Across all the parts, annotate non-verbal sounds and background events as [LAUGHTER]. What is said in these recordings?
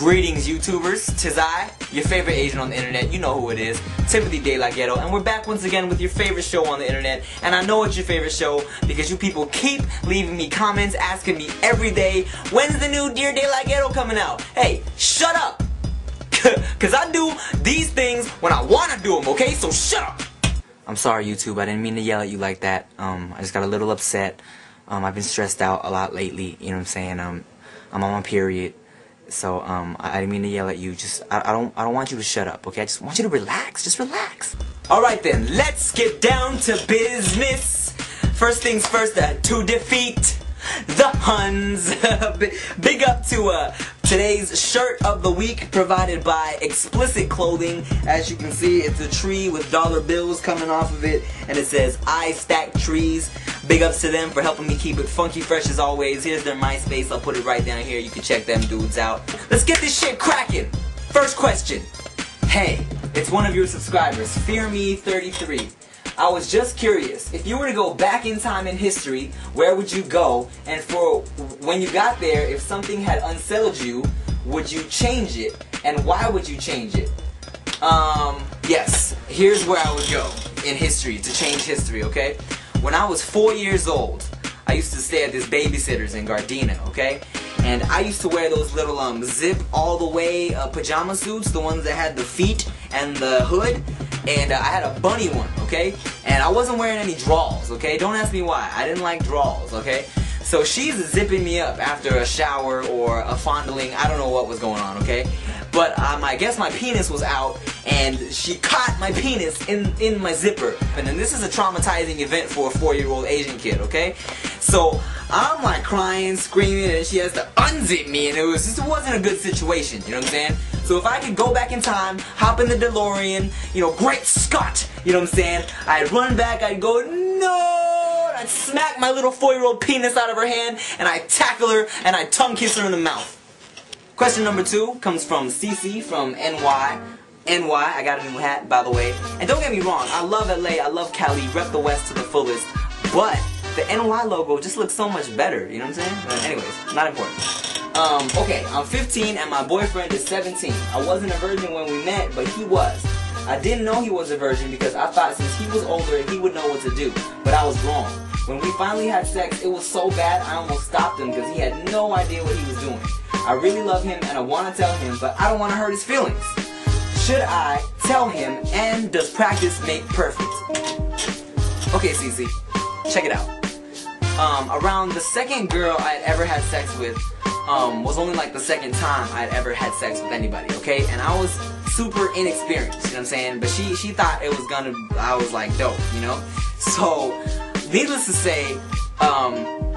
Greetings, YouTubers. Tis I, your favorite Asian on the internet. You know who it is. Timothy De La Ghetto. And we're back once again with your favorite show on the internet. And I know it's your favorite show because you people keep leaving me comments asking me every day, when's the new Dear De La Ghetto coming out? Hey, shut up. [LAUGHS] Because I do these things when I want to do them, okay? So shut up. I'm sorry, YouTube. I didn't mean to yell at you like that. Um, I just got a little upset. Um, I've been stressed out a lot lately. You know what I'm saying? Um, I'm on my period. So um, I, didn't mean to yell at you. Just I, I don't I don't want you to shut up. Okay? I just want you to relax. Just relax. All right then. Let's get down to business. First things first. Uh, to defeat the Huns. [LAUGHS] Big up to uh, today's shirt of the week provided by Explicit Clothing. As you can see, it's a tree with dollar bills coming off of it, and it says I stack trees. Big ups to them for helping me keep it funky fresh as always. Here's their MySpace. I'll put it right down here. You can check them dudes out. Let's get this shit cracking. First question. Hey, it's one of your subscribers, Fear Me 33 I was just curious, if you were to go back in time in history, where would you go? And for when you got there, if something had unsettled you, would you change it? And why would you change it? Um, yes, here's where I would go in history to change history, okay? When I was four years old, I used to stay at this babysitter's in Gardena, okay? And I used to wear those little um zip all the way uh, pajama suits, the ones that had the feet and the hood and uh, I had a bunny one, okay? And I wasn't wearing any drawers, okay? Don't ask me why. I didn't like drawers, okay? So she's zipping me up after a shower or a fondling. I don't know what was going on, okay? But um, I guess my penis was out, and she caught my penis in, in my zipper. And then this is a traumatizing event for a four-year-old Asian kid, okay? So I'm like crying, screaming, and she has to unzip me, and it was just it wasn't a good situation. You know what I'm saying? So if I could go back in time, hop in the DeLorean, you know, great Scott, you know what I'm saying? I'd run back, I'd go, no! I'd smack my little four-year-old penis out of her hand, and I'd tackle her, and I'd tongue kiss her in the mouth. Question number two comes from CC from NY. NY, I got a new hat, by the way. And don't get me wrong, I love LA, I love Cali, rep the West to the fullest, but the NY logo just looks so much better, you know what I'm saying? But anyways, not important. Um, okay, I'm 15 and my boyfriend is 17. I wasn't a virgin when we met, but he was. I didn't know he was a virgin because I thought since he was older, he would know what to do. But I was wrong. When we finally had sex, it was so bad I almost stopped him because he had no idea what he was doing. I really love him and I want to tell him, but I don't want to hurt his feelings. Should I tell him and does practice make perfect? Okay, Cece, check it out. Um, around the second girl I had ever had sex with, um, was only like the second time I'd ever had sex with anybody, okay? And I was super inexperienced, you know what I'm saying? But she, she thought it was gonna, I was like dope, you know? So, needless to say, um,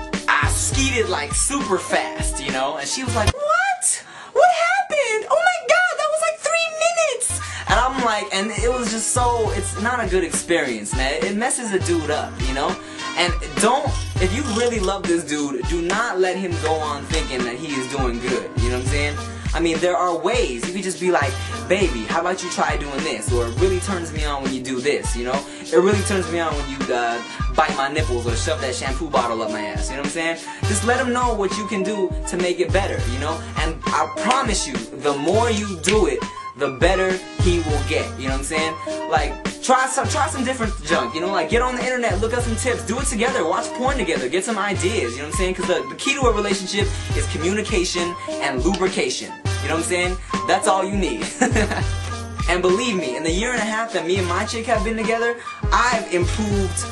I skeeted like super fast, you know? And she was like, what? What happened? Oh my god, that was like three minutes! And I'm like, and it was just so, it's not a good experience, man. It messes a dude up, you know? And don't, if you really love this dude, do not let him go on thinking that he is doing good. You know what I'm saying? I mean, there are ways. You could just be like, baby, how about you try doing this? Or it really turns me on when you do this, you know? It really turns me on when you uh, bite my nipples or shove that shampoo bottle up my ass, you know what I'm saying? Just let him know what you can do to make it better, you know? And I promise you, the more you do it, the better he will get, you know what I'm saying? Like, Try some, try some different junk, you know, like get on the internet, look up some tips, do it together, watch porn together, get some ideas, you know what I'm saying? Because the, the key to a relationship is communication and lubrication, you know what I'm saying? That's all you need. [LAUGHS] and believe me, in the year and a half that me and my chick have been together, I've improved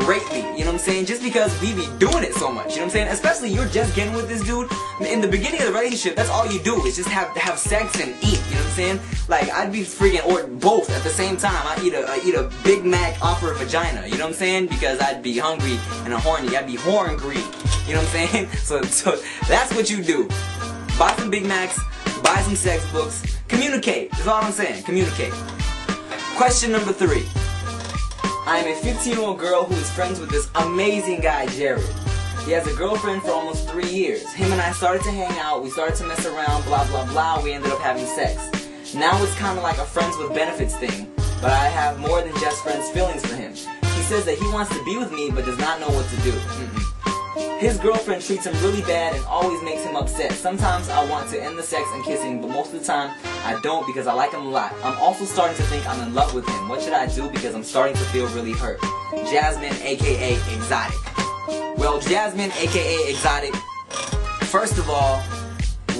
greatly, you know what I'm saying? Just because we be doing it so much, you know what I'm saying? Especially you're just getting with this dude. In the beginning of the relationship, that's all you do is just have have sex and eat, you know what I'm saying? Like I'd be freaking or both at the same time. I eat a I eat a Big Mac off her vagina, you know what I'm saying? Because I'd be hungry and horny. I'd be horngry, you know what I'm saying? [LAUGHS] So so that's what you do. Buy some Big Macs, buy some sex books, communicate. That's all I'm saying. Communicate. Question number three. I am a 15 year old girl who is friends with this amazing guy, Jared. He has a girlfriend for almost three years. Him and I started to hang out, we started to mess around, blah blah blah, we ended up having sex. Now it's kind of like a friends with benefits thing, but I have more than just friends feelings for him. He says that he wants to be with me but does not know what to do. Mm -mm. His girlfriend treats him really bad and always makes him upset. Sometimes I want to end the sex and kissing, but most of the time I don't because I like him a lot. I'm also starting to think I'm in love with him. What should I do because I'm starting to feel really hurt? Jasmine, aka Exotic. Well, Jasmine, aka Exotic, first of all,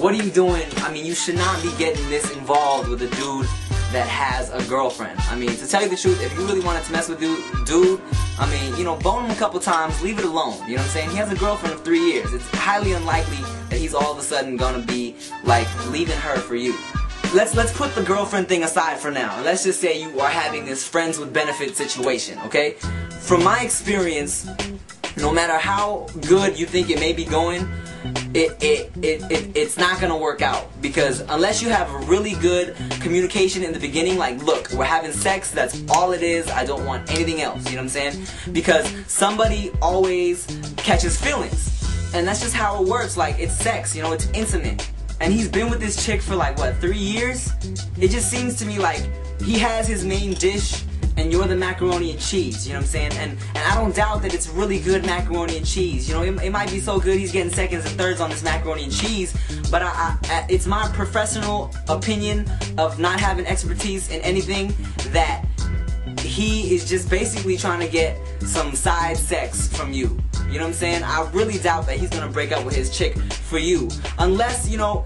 what are you doing? I mean, you should not be getting this involved with a dude that has a girlfriend. I mean, to tell you the truth, if you really wanted to mess with dude, dude, I mean, you know, bone him a couple times, leave it alone. You know what I'm saying? He has a girlfriend of three years. It's highly unlikely that he's all of a sudden gonna be like leaving her for you. Let's let's put the girlfriend thing aside for now. Let's just say you are having this friends with benefit situation, okay? From my experience, no matter how good you think it may be going, it, it, it, it, it's not gonna work out. Because unless you have a really good communication in the beginning like look we're having sex that's all it is I don't want anything else you know what I'm saying? Because somebody always catches feelings. And that's just how it works like it's sex you know it's intimate. And he's been with this chick for like what three years? It just seems to me like he has his main dish and you're the macaroni and cheese, you know what I'm saying? And and I don't doubt that it's really good macaroni and cheese. You know, it, it might be so good he's getting seconds and thirds on this macaroni and cheese, but I, I, it's my professional opinion of not having expertise in anything that he is just basically trying to get some side sex from you. You know what I'm saying? I really doubt that he's gonna break up with his chick for you. Unless, you know,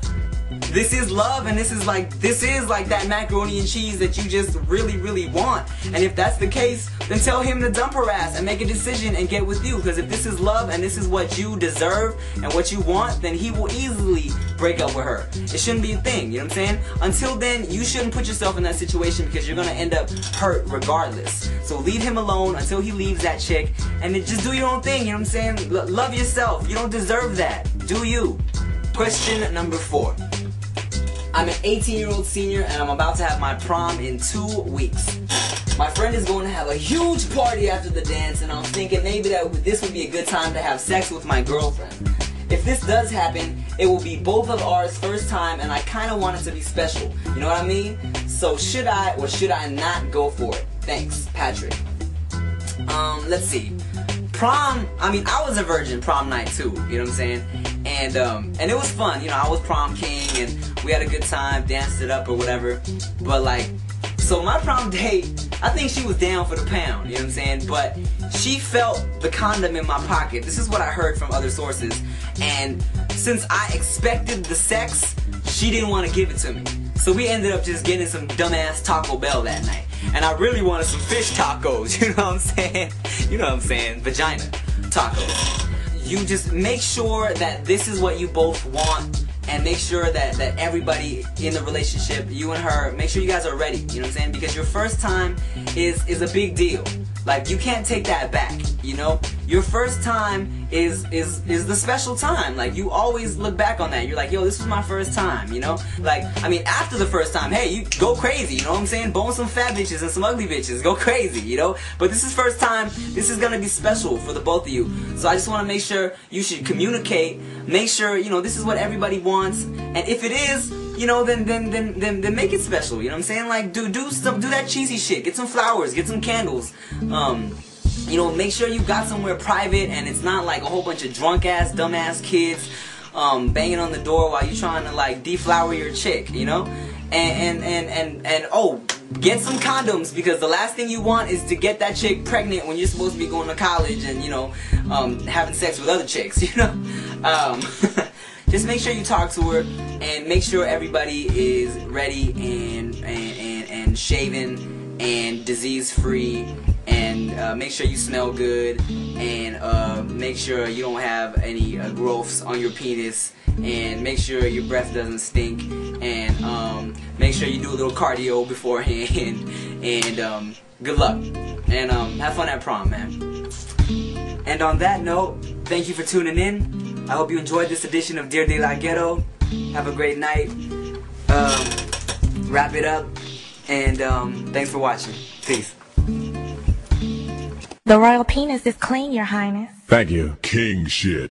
this is love and this is like this is like that macaroni and cheese that you just really really want. And if that's the case then tell him to dump her ass and make a decision and get with you. Because if this is love and this is what you deserve and what you want then he will easily break up with her. It shouldn't be a thing you know what i'm saying? Until then you shouldn't put yourself in that situation because you're gonna end up hurt regardless. So leave him alone until he leaves that chick and then just do your own thing you know what i'm saying? L love yourself. You don't deserve that. Do you? Question number four I'm an 18 year old senior and I'm about to have my prom in two weeks. My friend is going to have a huge party after the dance and I'm thinking maybe that this would be a good time to have sex with my girlfriend. If this does happen, it will be both of ours first time and I kind of want it to be special. You know what I mean? So should I or should I not go for it? Thanks, Patrick. Um, let's see. Prom, I mean, I was a virgin prom night too, you know what I'm saying? And, um, and it was fun, you know, I was prom king and we had a good time, danced it up or whatever. But like, so my prom date, I think she was down for the pound, you know what I'm saying? But she felt the condom in my pocket. This is what I heard from other sources. And since I expected the sex, she didn't want to give it to me. So we ended up just getting some dumbass Taco Bell that night. And I really wanted some fish tacos, [LAUGHS] you know what I'm saying? You know what I'm saying? Vagina tacos. You just make sure that this is what you both want and make sure that, that everybody in the relationship, you and her, make sure you guys are ready. You know what I'm saying? Because your first time is is a big deal. Like you can't take that back, you know? Your first time is is is the special time. Like you always look back on that. You're like, yo, this was my first time, you know? Like, I mean after the first time, hey, you go crazy, you know what I'm saying? Bone some fat bitches and some ugly bitches. Go crazy, you know? But this is first time, this is gonna be special for the both of you. So I just wanna make sure you should communicate, make sure, you know, this is what everybody wants. And if it is, you know, then then then then then make it special. You know what I'm saying? Like do do some do that cheesy shit. Get some flowers. Get some candles. Um, you know, make sure you got somewhere private and it's not like a whole bunch of drunk ass, dumb ass kids um, banging on the door while you're trying to like deflower your chick. You know, and and and and, and oh. Get some condoms because the last thing you want is to get that chick pregnant when you're supposed to be going to college and you know um, having sex with other chicks. [LAUGHS] You know, um, [LAUGHS] just make sure you talk to her and make sure everybody is ready and and, and, and shaven and disease free and uh, make sure you smell good and uh, make sure you don't have any uh, growths on your penis. And make sure your breath doesn't stink. And um, make sure you do a little cardio beforehand. [LAUGHS] And um, good luck. And um, have fun at prom man. And on that note thank you for tuning in I hope you enjoyed this edition of Dear De La Ghetto. Have a great night. Um, wrap it up. And um, thanks for watching. Peace. The royal penis is clean, your highness. Thank you. King shit.